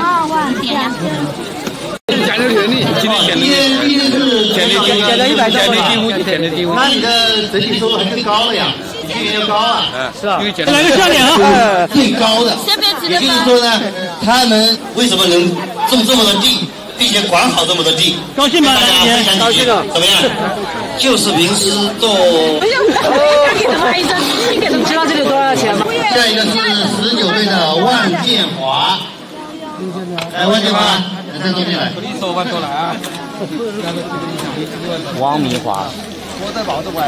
二万点呀。减的权利，今天减的，减的第减的一百减的第五，减的第五。那你的整体收入还更高了呀，比去年要高啊。是啊。来个笑脸啊！最高的，也就是说呢，他们为什么能种这么多地，并且管好这么多地？高兴吗？大家分享几句，怎么样？就是平时做。哎呀，你怎么还生气？你知道这个多少钱吗？下一个是十九岁的万建华，来，万建华，来这中间来。你说万多来啊？王明华。我在报这块。